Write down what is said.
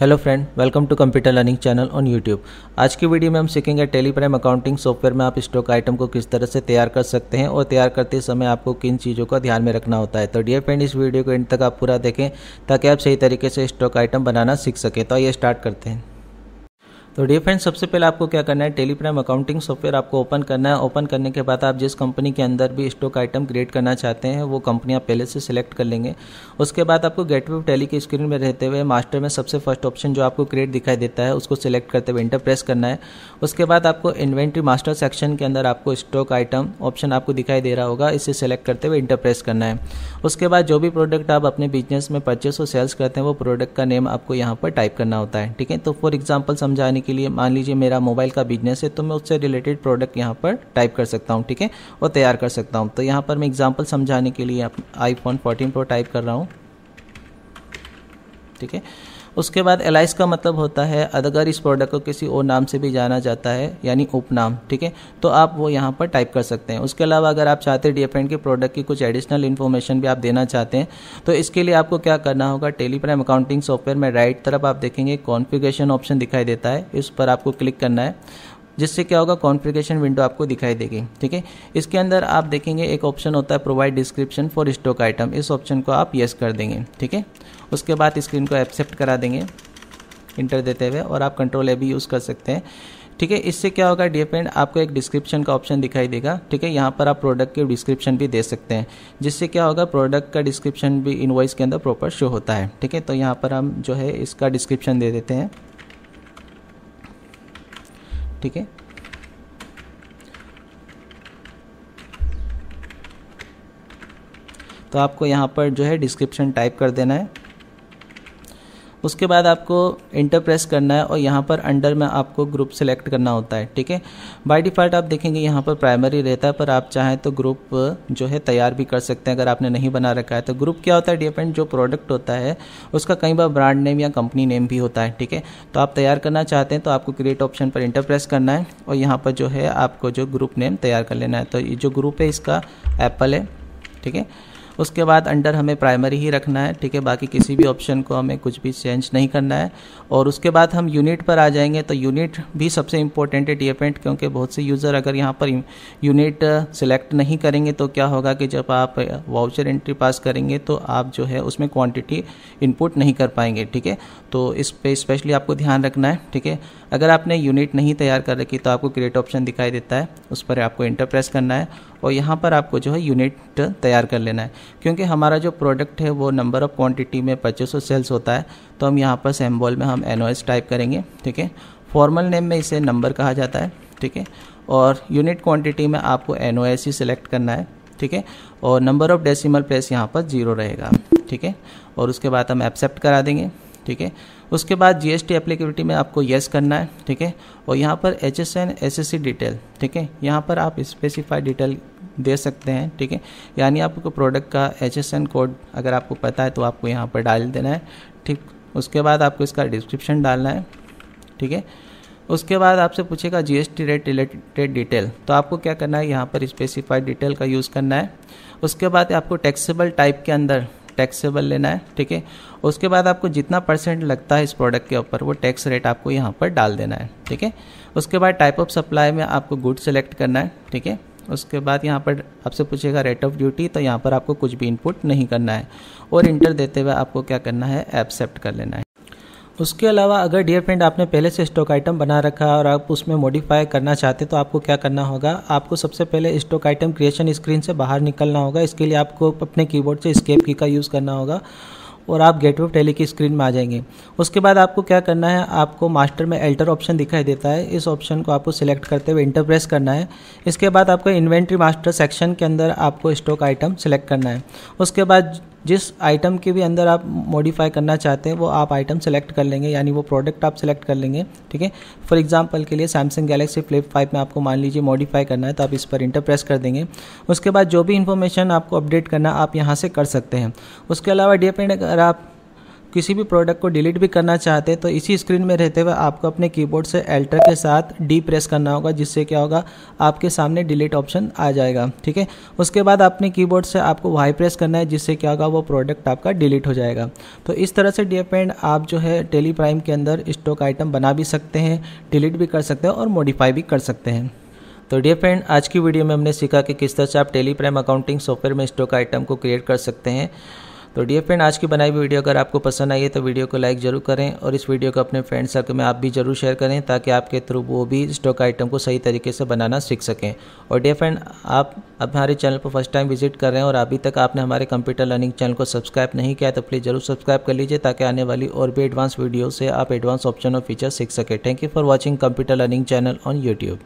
Hello friend welcome to computer learning channel on YouTube आज की video में हम सीखेंगे टेलीप्राइम अकाउंटिंग सॉफ्टवेयर में आप स्टॉक आइटम को किस तरह से तैयार कर सकते हैं और तैयार करते समय आपको किन चीज़ों का ध्यान में रखना होता है। तो डियर फ्रेंड इस वीडियो को एंड तक आप पूरा देखें ताकि आप सही तरीके से स्टॉक आइटम बनाना सीख सकें। तो आइए स्टार्ट करते हैं। तो डियर फ्रेंड सबसे पहले आपको क्या करना है? टेलीप्राइम अकाउंटिंग सॉफ्टवेयर आपको ओपन करना है। ओपन करने के बाद आप जिस कंपनी के अंदर भी स्टॉक आइटम क्रिएट करना चाहते हैं, वो कंपनी आप पहले से सिलेक्ट कर लेंगे। उसके बाद आपको गेटवे ऑफ़ टेली की स्क्रीन में रहते हुए मास्टर में सबसे फ़र्स्ट ऑप्शन जो आपको क्रिएट दिखाई देता है, उसको सिलेक्ट करते हुए इंटर प्रेस करना है। उसके बाद आपको इन्वेंट्री मास्टर सेक्शन के अंदर आपको स्टॉक आइटम ऑप्शन आपको दिखाई दे रहा होगा, इसे सेलेक्ट करते हुए इंटर प्रेस करना है। उसके बाद जो भी प्रोडक्ट आप अपने बिज़नेस में परचेस और सेल्स करते हैं, वो प्रोडक्ट का नेम आपको यहाँ पर टाइप करना होता है, ठीक है? तो फॉर एग्ज़ाम्पल समझाने के लिए, मान लीजिए मेरा मोबाइल का बिज़नेस है तो मैं उससे रिलेटेड प्रोडक्ट यहाँ पर टाइप कर सकता हूँ, ठीक है? और तैयार कर सकता हूँ। तो यहाँ पर मैं एग्ज़ाम्पल समझाने के लिए आईफोन 14 प्रो टाइप कर रहा हूँ, ठीक है? उसके बाद एलाइस का मतलब होता है अगर इस प्रोडक्ट को किसी और नाम से भी जाना जाता है, यानी उपनाम, ठीक है? तो आप वो यहाँ पर टाइप कर सकते हैं। उसके अलावा अगर आप चाहते हैं डीएफ के प्रोडक्ट की कुछ एडिशनल इन्फॉर्मेशन भी आप देना चाहते हैं तो इसके लिए आपको क्या करना होगा? टेलीप्राइम अकाउंटिंग सॉफ्टवेयर में राइट तरफ़ आप देखेंगे कॉन्फिगेशन ऑप्शन दिखाई देता है। इस पर आपको क्लिक करना है। जिससे क्या होगा कॉन्फ़िगरेशन विंडो आपको दिखाई देगी, ठीक है? इसके अंदर आप देखेंगे, एक ऑप्शन होता है provide description for stock item इस ऑप्शन को आप येस कर देंगे, ठीक है? उसके बाद स्क्रीन को एक्सेप्ट करा देंगे इंटर देते हुए, और आप कंट्रोल ए भी यूज़ कर सकते हैं, ठीक है? इससे क्या होगा डिपेंड आपको एक डिस्क्रिप्शन का ऑप्शन दिखाई देगा, ठीक है? यहाँ पर आप प्रोडक्ट के डिस्क्रिप्शन भी दे सकते हैं, जिससे क्या होगा प्रोडक्ट का डिस्क्रिप्शन भी इनवॉइस के अंदर प्रॉपर शो होता है, ठीक है? तो यहाँ पर हम जो है इसका डिस्क्रिप्शन दे देते हैं। ठीक है? तो आपको यहाँ पर जो है डिस्क्रिप्शन टाइप कर देना है। उसके बाद आपको इंटर प्रेस करना है और यहाँ पर अंडर में आपको ग्रुप सेलेक्ट करना होता है, ठीक है? बाय डिफ़ॉल्ट आप देखेंगे यहाँ पर प्राइमरी रहता है, पर आप चाहें तो ग्रुप जो है, तैयार भी कर सकते हैं, अगर आपने नहीं बना रखा है। तो ग्रुप क्या होता है? डिपेंड जो प्रोडक्ट होता है, उसका कई बार ब्रांड नेम या कंपनी नेम भी होता है, ठीक है? तो आप तैयार करना चाहते हैं तो आपको क्रिएट ऑप्शन पर इंटर प्रेस करना है और यहाँ पर जो है, आपको जो ग्रुप नेम तैयार कर लेना है। तो ये जो ग्रुप है, इसका एप्पल है, ठीक है? उसके बाद अंडर हमें प्राइमरी ही रखना है, ठीक है? बाकी किसी भी ऑप्शन को हमें कुछ भी चेंज नहीं करना है। और उसके बाद हम यूनिट पर आ जाएँगे तो यूनिट भी सबसे इंपॉर्टेंट है डीएपेंट क्योंकि बहुत से यूज़र अगर यहाँ पर यूनिट सिलेक्ट नहीं करेंगे तो क्या होगा कि जब आप वाउचर एंट्री पास करेंगे तो आप जो है उसमें क्वांटिटी इनपुट नहीं कर पाएँगे, ठीक है? तो इस पर स्पेशली आपको ध्यान रखना है, ठीक है? अगर आपने यूनिट नहीं तैयार कर रखी तो आपको क्रिएट ऑप्शन दिखाई देता है। उस पर आपको इंटर प्रेस करना है। और यहाँ पर आपको जो है यूनिट तैयार कर लेना है। क्योंकि हमारा जो प्रोडक्ट है, वो नंबर ऑफ़ क्वांटिटी में पच्चीस सेल्स होता है तो हम यहाँ पर सैम्बॉल में हम NOS टाइप करेंगे, ठीक है? फॉर्मल नेम में इसे नंबर कहा जाता है, ठीक है? और यूनिट क्वांटिटी में आपको NOS ही सिलेक्ट करना है, ठीक है? और नंबर ऑफ़ डेसिमल प्लेस यहाँ पर ज़ीरो रहेगा, ठीक है? और उसके बाद हम एक्सेप्ट करा देंगे, ठीक है? उसके बाद जीएसटी एप्लीकेबिलिटी में आपको येस करना है, ठीक है? और यहाँ पर H S N S S C detail ठीक है? यहाँ पर आप स्पेसिफाइड डिटेल दे सकते हैं, ठीक है? यानी आपको प्रोडक्ट का एच एस एन कोड अगर आपको पता है तो आपको यहाँ पर डाल देना है, ठीक? उसके बाद आपको इसका डिस्क्रिप्शन डालना है, ठीक है? उसके बाद आपसे पूछेगा जीएसटी रेट रिलेटेड डिटेल तो आपको क्या करना है? यहाँ पर स्पेसिफाइड डिटेल का यूज़ करना है। उसके बाद आपको टैक्सेबल टाइप के अंदर टैक्सेबल लेना है, ठीक है? उसके बाद आपको जितना परसेंट लगता है इस प्रोडक्ट के ऊपर, वो टैक्स रेट आपको यहाँ पर डाल देना है, ठीक है? उसके बाद टाइप ऑफ़ सप्लाई में आपको गुड सेलेक्ट करना है, ठीक है? उसके बाद यहाँ पर आपसे पूछेगा रेट ऑफ़ ड्यूटी तो यहाँ पर आपको कुछ भी इनपुट नहीं करना है। और इंटर देते हुए आपको क्या करना है? एक्सेप्ट कर लेना है। उसके अलावा अगर डियर फ्रेंड आपने पहले से स्टॉक आइटम बना रखा है और आप उसमें मॉडिफाई करना चाहते तो आपको क्या करना होगा? आपको सबसे पहले स्टॉक आइटम क्रिएशन स्क्रीन से बाहर निकलना होगा। इसके लिए आपको अपने कीबोर्ड से स्केप की का यूज़ करना होगा। और आप गेटवे टेली की स्क्रीन में आ जाएँगे। उसके बाद आपको क्या करना है, आपको मास्टर में एल्टर ऑप्शन दिखाई देता है। इस ऑप्शन को आपको सिलेक्ट करते हुए इंटरप्रेस करना है। इसके बाद आपको इन्वेंट्री मास्टर सेक्शन के अंदर आपको स्टॉक आइटम सिलेक्ट करना है। उसके बाद जिस आइटम के भी अंदर आप मॉडिफाई करना चाहते हैं, वो आप आइटम सेलेक्ट कर लेंगे, यानी वो प्रोडक्ट आप सेलेक्ट कर लेंगे, ठीक है? फॉर एग्जांपल के लिए सैमसंग गैलेक्सी फ्लिप फाइव में आपको मान लीजिए मॉडिफाई करना है तो आप इस पर इंटर प्रेस कर देंगे। उसके बाद जो भी इन्फॉर्मेशन आपको अपडेट करना, आप यहाँ से कर सकते हैं। उसके अलावा डिपेंड अगर आप किसी भी प्रोडक्ट को डिलीट भी करना चाहते हैं तो इसी स्क्रीन में रहते हुए आपको अपने कीबोर्ड से एल्टर के साथ डी प्रेस करना होगा, जिससे क्या होगा, आपके सामने डिलीट ऑप्शन आ जाएगा, ठीक है? उसके बाद अपने कीबोर्ड से आपको वाई प्रेस करना है, जिससे क्या होगा, वो प्रोडक्ट आपका डिलीट हो जाएगा। तो इस तरह से फ्रेंड आप जो है टेली प्राइम के अंदर स्टॉक आइटम बना भी सकते हैं डिलीट भी कर सकते हैं और मॉडिफाई भी कर सकते हैं। तो डियर फ्रेंड आज की वीडियो में हमने सीखा कि किस तरह से आप टेली प्राइम अकाउंटिंग सॉफ्टवेयर में स्टॉक आइटम को क्रिएट कर सकते हैं। तो डियर फ्रेंड आज की बनाई हुई वीडियो अगर आपको पसंद आई है तो वीडियो को लाइक ज़रूर करें और इस वीडियो को अपने फ्रेंड सर्कल में आप भी ज़रूर शेयर करें ताकि आपके थ्रू वो भी स्टॉक आइटम को सही तरीके से बनाना सीख सकें। और डियर फ्रेंड आप अब हमारे चैनल पर फ़र्स्ट टाइम विज़िट कर रहे हैं और अभी तक आपने हमारे कंप्यूटर लर्निंग चैनल को सब्सक्राइब नहीं किया तो प्लीज़ ज़रूर सब्सक्राइब कर लीजिए ताकि आने वाली और भी एडवांस वीडियो से आप एडवांस ऑप्शन और फीचर सीख सकें। Thank you for watching computer learning channel on YouTube